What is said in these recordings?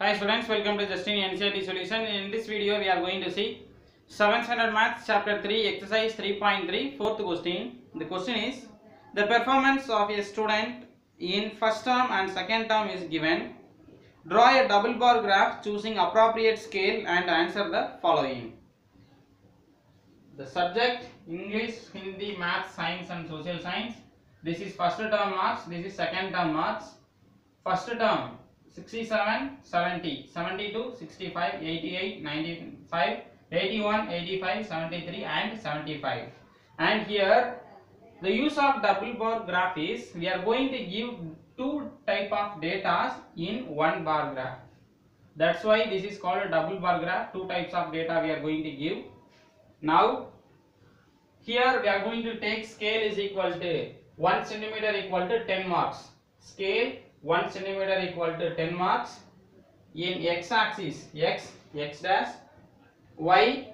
Hi students, welcome to Justin NCERT solution. In this video, we are going to see 7th standard maths chapter 3 exercise 3.3 fourth question. The question is the performance of a student in first term and second term is given. Draw a double bar graph choosing appropriate scale and answer the following. The subject English, Hindi, Maths, Science and Social Science. This is first term marks, this is second term marks. First term 67, 70, 72, 65, 88, 95, 81, 85, 73 and 75. And here the use of double bar graph is we are going to give two type of data in one bar graph. That's why this is called a double bar graph. Two types of data we are going to give. Now here we are going to take scale is equal to 1 centimeter equal to 10 marks. Scale 1 centimeter equal to 10 marks. In x axis x x dash y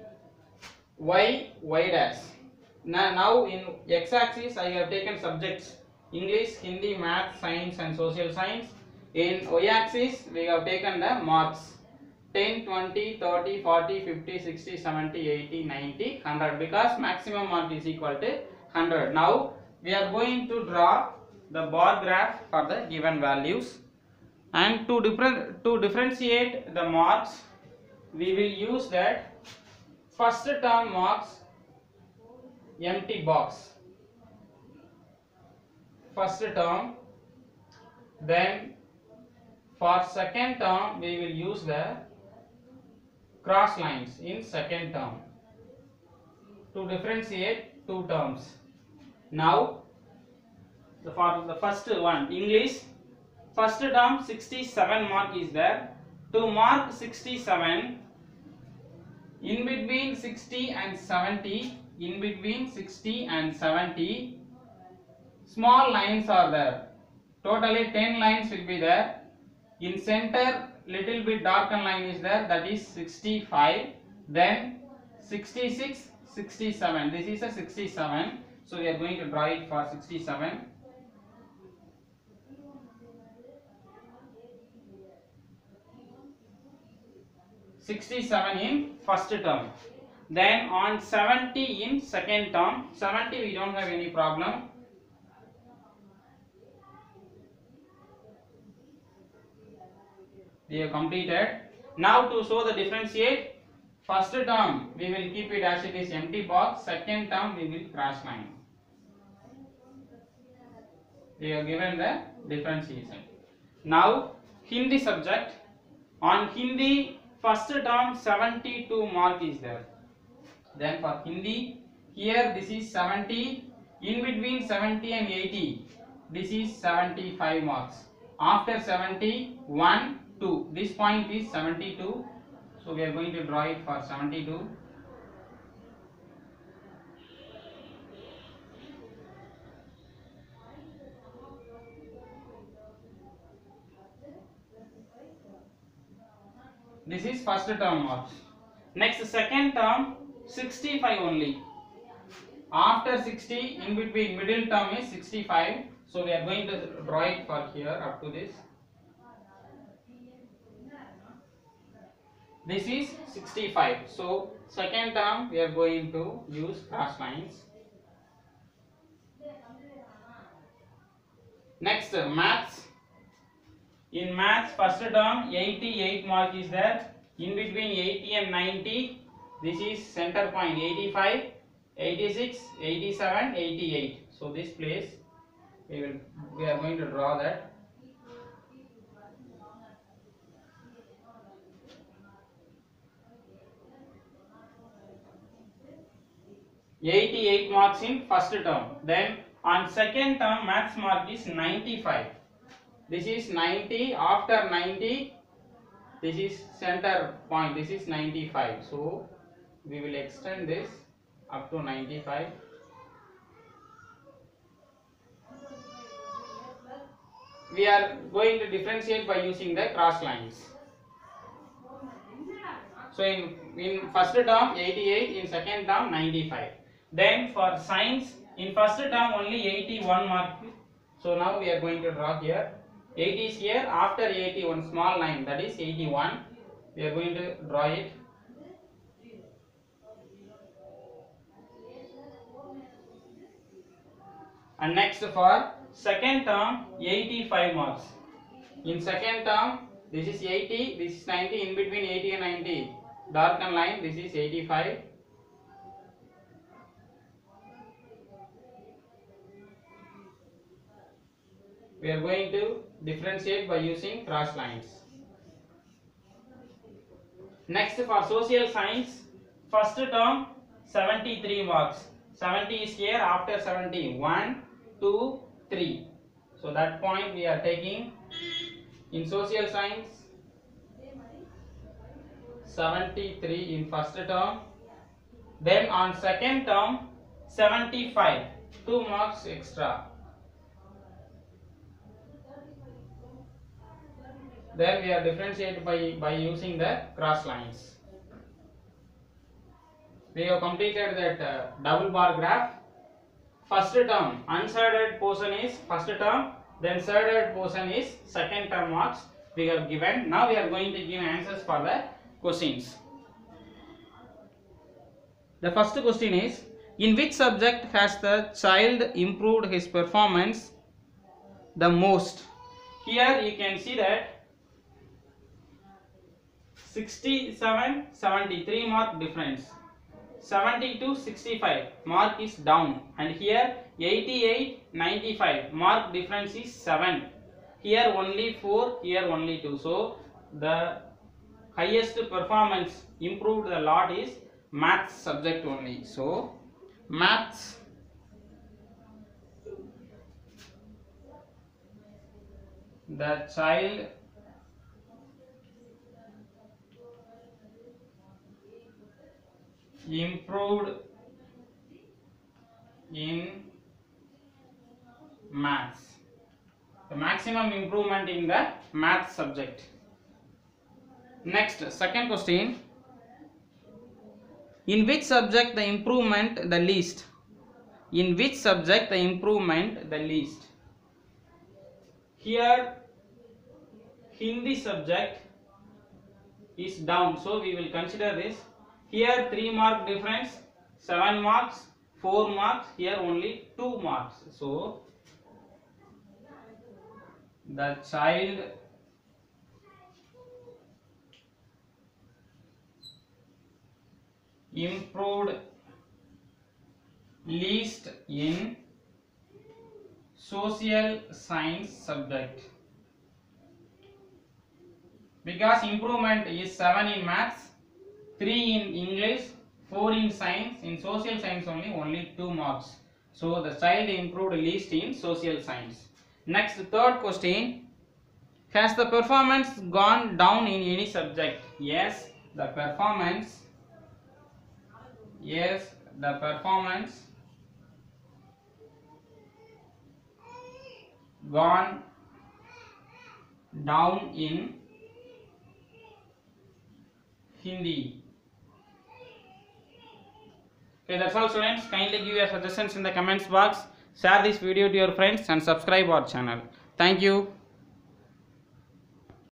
y y dash. Now, now in x axis I have taken subjects English, Hindi, Math, Science and Social Science. In y axis we have taken the marks 10, 20, 30, 40, 50, 60, 70, 80, 90, 100 because maximum mark is equal to 100. Now we are going to draw the bar graph for the given values. And to different to differentiate the marks we will use that first term marks empty box. First term then for second term we will use the cross lines in second term to differentiate two terms. Now the for the first one english. First term 67 mark is there. To mark 67 in between 60 and 70 in between 60 and 70 small lines are there. Totally 10 lines will be there. In center little bit darkened line is there. That is 65 then 66 67 this is a 67 so we are going to draw it for 67 67 in first term. Then on 70 in second term 70 we don't have any problem. We have completed. Now to show the differentiate first term we will keep it as it is empty box second term we will cross line we have given the differentiation. Now hindi subject. On hindi first term 72 mark is there. Then for hindi here this is 70 in between 70 and 80 this is 75 marks. After 70 1 2 this point is 72 so we are going to draw it for 72 this is first term marks. Next second term 65 only. After 60 in between middle term is 65 so we are going to draw it for here up to this. This is 65 so second term we are going to use cross lines. Next maths in maths first term 88 mark is there in between 80 and 90 this is center point 85 86 87 88 so this place we will we are going to draw that Eighty-eight marks in first term. Then on second term, maths mark is ninety-five. This is ninety. After ninety, this is center point. This is ninety-five. So we will extend this up to ninety-five. We are going to differentiate by using the cross lines. So in in first term 88, in second term 95. Then for science in first term only 81 mark. So now we are going to draw here 80 is here. After 81 small line that is 81. We are going to draw it. And next for second term, 85 marks. In second term, this is 80, this is 90. In between 80 and 90, darken line. This is 85. We are going to differentiate by using cross lines. Next for social science, first term 73 marks. 70 is here after 70. 1, 2, 3. So that point we are taking in social science 73 in first term. Then on second term 75. 2 marks extra. Then we are differentiated by by using the cross lines. We have completed that uh, double bar graph. First term unshaded portion is first term then shaded portion is second term marks we have given. Now we are going to give answers for the questions. The first question is in which subject has the child improved his performance the most? Here you can see that 67 73 mark difference. 72 65 mark is down. And here 88 95 mark difference is 7 here only 4 here only 2 so the highest performance improved a lot is maths subject only. So maths the child improved in maths. The maximum improvement in the math subject. Next second question. In which subject the improvement the least? In which subject the improvement the least? Here hindi subject is down so we will consider this here 3 mark difference 7 marks 4 marks here only 2 marks. So the child improved least in social science subject. Because improvement is 7 in maths 3 in english 4 in science in social science only only 2 marks. So the child improved least in social science. Next third question. Has the performance gone down in any subject? Yes the performance. Yes the performance gone down in Hindi. Okay, that's all students. Kindly give your suggestions in the comments box. Share this video to your friends and subscribe our channel. Thank you.